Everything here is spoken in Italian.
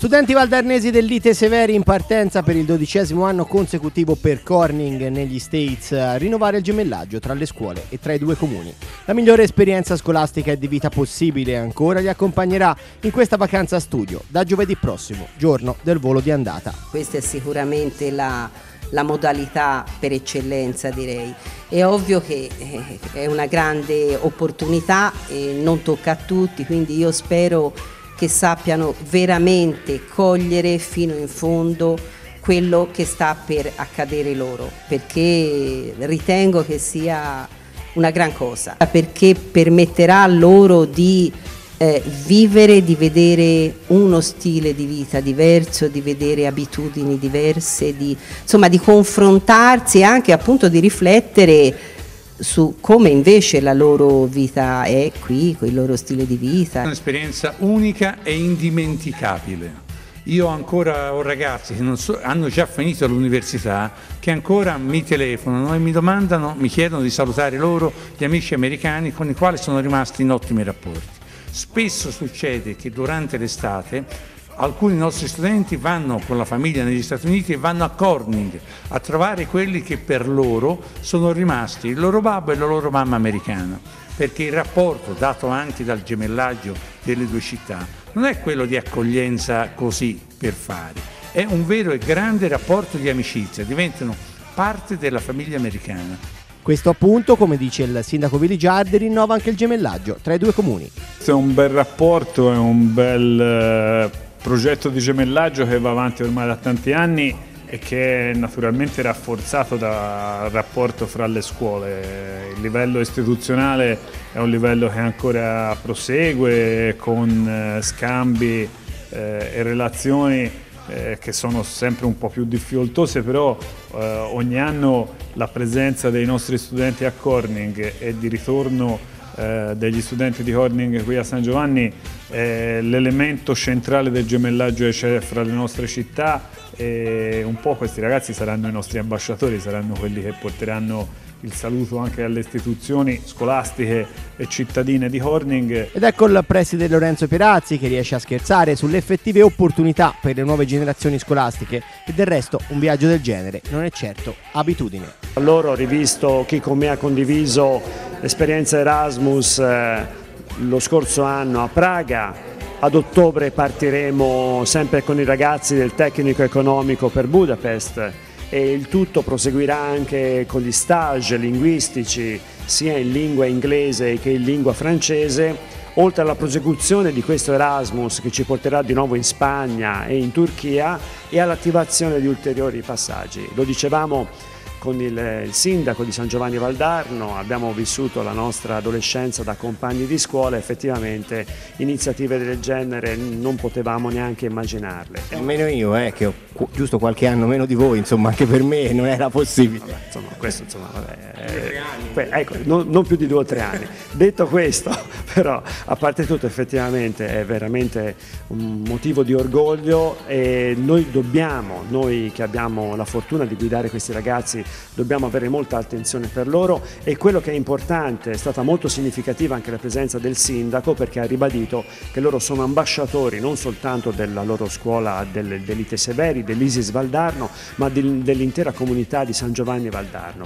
Studenti valdarnesi dell'Ite Severi in partenza per il dodicesimo anno consecutivo per Corning negli States a rinnovare il gemellaggio tra le scuole e tra i due comuni. La migliore esperienza scolastica e di vita possibile ancora li accompagnerà in questa vacanza studio da giovedì prossimo, giorno del volo di andata. Questa è sicuramente la, la modalità per eccellenza direi. È ovvio che eh, è una grande opportunità e non tocca a tutti, quindi io spero che sappiano veramente cogliere fino in fondo quello che sta per accadere loro, perché ritengo che sia una gran cosa, perché permetterà loro di eh, vivere, di vedere uno stile di vita diverso, di vedere abitudini diverse, di, insomma di confrontarsi e anche appunto di riflettere su come invece la loro vita è qui, con il loro stile di vita. È un'esperienza unica e indimenticabile. Io ancora ho ragazzi che so, hanno già finito l'università che ancora mi telefonano e mi domandano, mi chiedono di salutare loro gli amici americani con i quali sono rimasti in ottimi rapporti. Spesso succede che durante l'estate alcuni nostri studenti vanno con la famiglia negli Stati Uniti e vanno a Corning a trovare quelli che per loro sono rimasti il loro babbo e la loro mamma americana, perché il rapporto dato anche dal gemellaggio delle due città non è quello di accoglienza così per fare, è un vero e grande rapporto di amicizia, diventano parte della famiglia americana. Questo appunto, come dice il sindaco Viligiardi, rinnova anche il gemellaggio tra i due comuni. Questo è un bel rapporto, è un bel eh, progetto di gemellaggio che va avanti ormai da tanti anni e che è naturalmente rafforzato dal rapporto fra le scuole. Il livello istituzionale è un livello che ancora prosegue con eh, scambi eh, e relazioni eh, che sono sempre un po' più difficoltose, però ogni anno la presenza dei nostri studenti a Corning e di ritorno eh, degli studenti di Corning qui a San Giovanni è l'elemento centrale del gemellaggio che c'è fra le nostre città e un po' questi ragazzi saranno i nostri ambasciatori, saranno quelli che porteranno il saluto anche alle istituzioni scolastiche e cittadine di Horning. Ed ecco il preside Lorenzo Perazzi che riesce a scherzare sulle effettive opportunità per le nuove generazioni scolastiche e del resto un viaggio del genere non è certo abitudine. Allora ho rivisto chi con me ha condiviso l'esperienza Erasmus eh, lo scorso anno a Praga, ad ottobre partiremo sempre con i ragazzi del tecnico economico per Budapest e il tutto proseguirà anche con gli stage linguistici sia in lingua inglese che in lingua francese, oltre alla prosecuzione di questo Erasmus che ci porterà di nuovo in Spagna e in Turchia e all'attivazione di ulteriori passaggi. Lo dicevamo con il, il, sindaco di San Giovanni Valdarno, abbiamo vissuto la nostra adolescenza da compagni di scuola, effettivamente iniziative del genere non potevamo neanche immaginarle. Nemmeno io, eh, che ho giusto qualche anno meno di voi, insomma anche per me non era possibile. Vabbè, insomma, questo insomma, vabbè, eh, ecco, non, non, più di due o tre anni. Detto questo, però, a parte tutto effettivamente è veramente un motivo di orgoglio e noi dobbiamo, noi che abbiamo la fortuna di guidare questi ragazzi, dobbiamo avere molta attenzione per loro e quello che è importante, è stata molto significativa anche la presenza del sindaco perché ha ribadito che loro sono ambasciatori non soltanto della loro scuola dell'Ite Severi, dell'Isis Valdarno, ma dell'intera comunità di San Giovanni Valdarno.